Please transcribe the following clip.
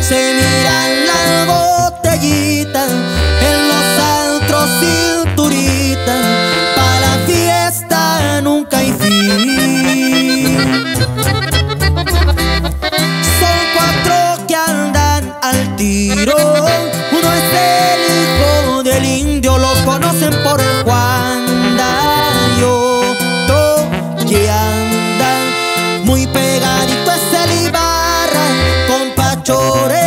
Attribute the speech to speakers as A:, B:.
A: se miran las botellitas en los altros cinturitas, para la fiesta nunca hay fin. Son cuatro que andan al tiro, uno es el hijo del indio, lo conocen por el Juan y otro que anda muy pegadito es